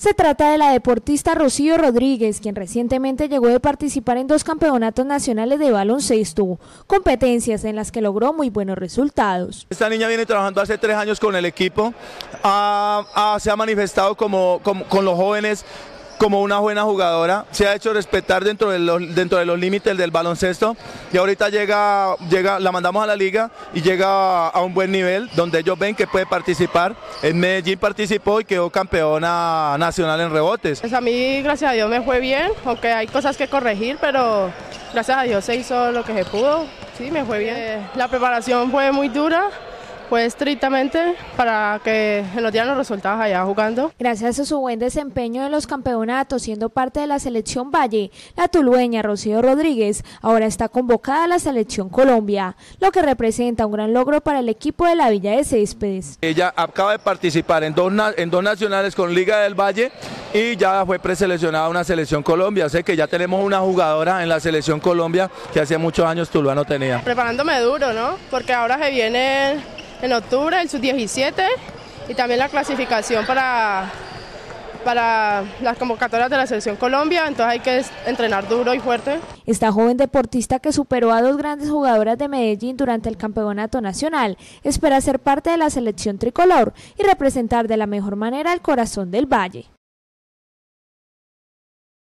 Se trata de la deportista Rocío Rodríguez, quien recientemente llegó de participar en dos campeonatos nacionales de baloncesto, competencias en las que logró muy buenos resultados. Esta niña viene trabajando hace tres años con el equipo, se ha manifestado como, con los jóvenes como una buena jugadora, se ha hecho respetar dentro de los, dentro de los límites del baloncesto y ahorita llega, llega, la mandamos a la liga y llega a un buen nivel donde ellos ven que puede participar. En Medellín participó y quedó campeona nacional en rebotes. Pues a mí, gracias a Dios, me fue bien, aunque hay cosas que corregir, pero gracias a Dios se hizo lo que se pudo. Sí, me fue bien. Eh, la preparación fue muy dura, pues estrictamente para que nos dieran los resultados allá jugando. Gracias a su buen desempeño en los campeonatos, siendo parte de la selección Valle, la tulueña Rocío Rodríguez ahora está convocada a la selección Colombia, lo que representa un gran logro para el equipo de la Villa de Céspedes. Ella acaba de participar en dos, en dos nacionales con Liga del Valle y ya fue preseleccionada a una selección Colombia. Sé que ya tenemos una jugadora en la selección Colombia que hace muchos años Tuluá no tenía. Preparándome duro, ¿no? Porque ahora se viene en octubre, el sub-17 y también la clasificación para, para las convocatorias de la Selección Colombia, entonces hay que entrenar duro y fuerte. Esta joven deportista que superó a dos grandes jugadoras de Medellín durante el campeonato nacional espera ser parte de la selección tricolor y representar de la mejor manera el corazón del Valle.